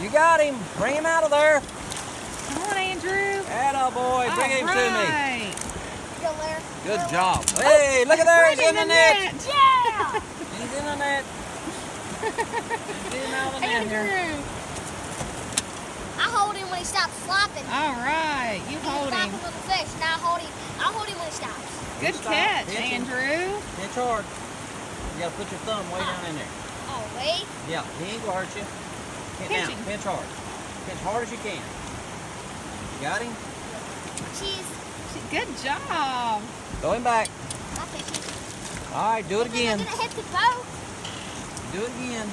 You got him. Bring him out of there. Come on, Andrew. Atta boy, bring him to me. Go there. Good job. Hey, look at there. He's in the net. Yeah! He's in the net. Get him out of the net here. Andrew. I hold him when he stops flopping. All right. You He's hold flopping him. with the fish. Now I hold him. I hold him when he stops. Good Stop. catch, Pinch. Andrew. Pinch hard. You gotta put your thumb way down in there. Oh, wait. Yeah, he ain't gonna hurt you. Get Pinch down. Pinch hard. Pinch hard as you can. You got him? Cheese. Good job. Throw him back. All right, do it I'm again. gonna hit the boat. Do it again.